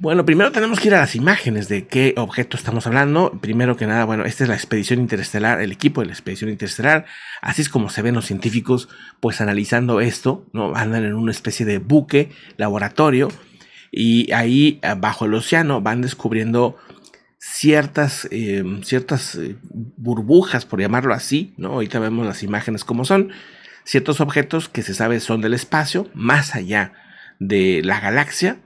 Bueno, primero tenemos que ir a las imágenes de qué objeto estamos hablando. Primero que nada, bueno, esta es la expedición interestelar, el equipo de la expedición interestelar. Así es como se ven los científicos, pues analizando esto, ¿no? Andan en una especie de buque, laboratorio, y ahí bajo el océano van descubriendo ciertas, eh, ciertas eh, burbujas, por llamarlo así, ¿no? Ahorita vemos las imágenes como son, ciertos objetos que se sabe son del espacio, más allá de la galaxia,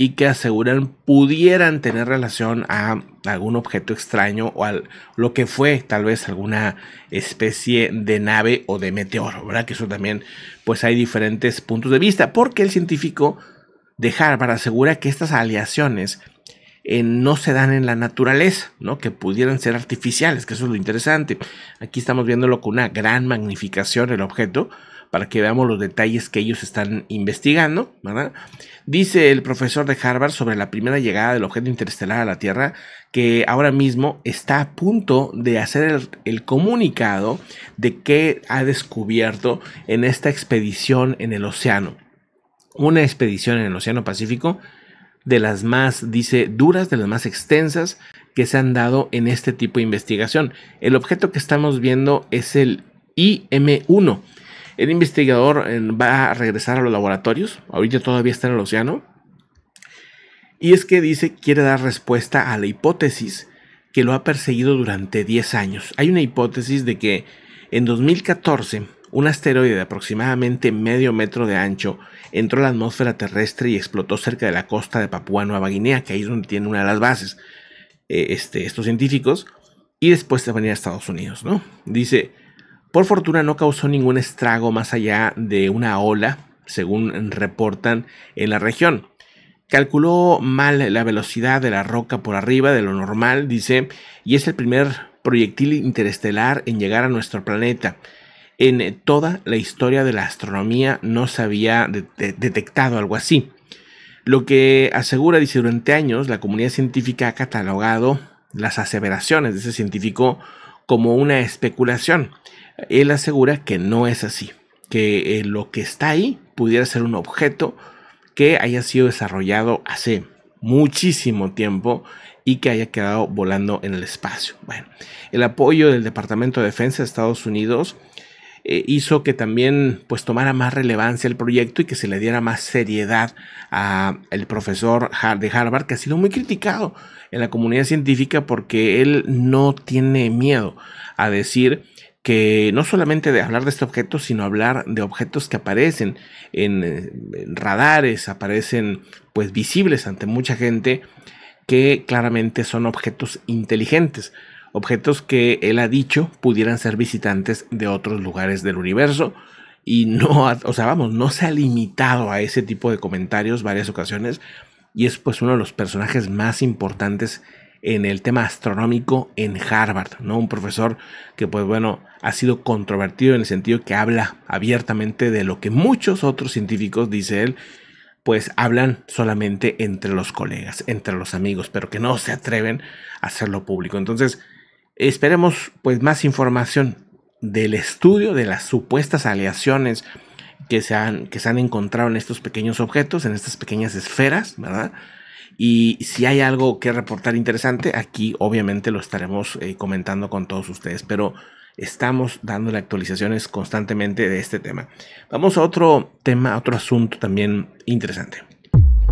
y que aseguran pudieran tener relación a algún objeto extraño o a lo que fue tal vez alguna especie de nave o de meteoro, ¿verdad? Que eso también pues hay diferentes puntos de vista, porque el científico de Harvard asegura que estas aleaciones eh, no se dan en la naturaleza, ¿no? Que pudieran ser artificiales, que eso es lo interesante. Aquí estamos viéndolo con una gran magnificación el objeto, para que veamos los detalles que ellos están investigando. ¿verdad? Dice el profesor de Harvard sobre la primera llegada del objeto interestelar a la Tierra que ahora mismo está a punto de hacer el, comunicado de qué ha descubierto en esta expedición en el océano. Una expedición en el Océano Pacífico de las más, dice, duras, de las más extensas que se han dado en este tipo de investigación. El objeto que estamos viendo es el IM-1 el investigador eh, va a regresar a los laboratorios, ahorita todavía está en el océano, y es que dice quiere dar respuesta a la hipótesis que lo ha perseguido durante 10 años. Hay una hipótesis de que en 2014 un asteroide de aproximadamente medio metro de ancho entró a la atmósfera terrestre y explotó cerca de la costa de Papúa Nueva Guinea, que ahí es donde tiene una de las bases eh, este, estos científicos, y después se venía a Estados Unidos, ¿no? Dice, por fortuna no causó ningún estrago más allá de una ola, según reportan en la región. Calculó mal la velocidad de la roca por arriba de lo normal, dice, y es el primer proyectil interestelar en llegar a nuestro planeta. En toda la historia de la astronomía no se había detectado algo así. Lo que asegura, dice, durante años la comunidad científica ha catalogado las aseveraciones de ese científico como una especulación él asegura que no es así, que eh, lo que está ahí pudiera ser un objeto que haya sido desarrollado hace muchísimo tiempo y que haya quedado volando en el espacio. Bueno, el apoyo del Departamento de Defensa de Estados Unidos eh, hizo que también pues tomara más relevancia el proyecto y que se le diera más seriedad a el profesor de Harvard que ha sido muy criticado en la comunidad científica porque él no tiene miedo a decir que no solamente de hablar de este objeto, sino hablar de objetos que aparecen en, radares, aparecen pues visibles ante mucha gente, que claramente son objetos inteligentes, objetos que él ha dicho pudieran ser visitantes de otros lugares del universo. Y no, o sea, vamos, no se ha limitado a ese tipo de comentarios varias ocasiones. Y es pues uno de los personajes más importantes en el tema astronómico en Harvard, ¿no? Un profesor que pues bueno, ha sido controvertido en el sentido que habla abiertamente de lo que muchos otros científicos, dice él, pues hablan solamente entre los colegas, entre los amigos, pero que no se atreven a hacerlo público. Entonces, esperemos pues más información del estudio de las supuestas aleaciones que se han, que se han encontrado en estos pequeños objetos, en estas pequeñas esferas, ¿verdad? Y si hay algo que reportar interesante, aquí obviamente lo estaremos eh, comentando con todos ustedes, pero estamos dándole actualizaciones constantemente de este tema. Vamos a otro tema, a otro asunto también interesante.